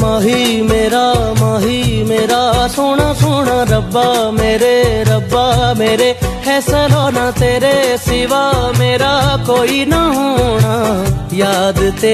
माही मेरा माही मेरा, सोना सोना रब्बा मेरे रब्बा मेरे, है सलोना तेरे सिवा मेरा, कोई ना होना याद ते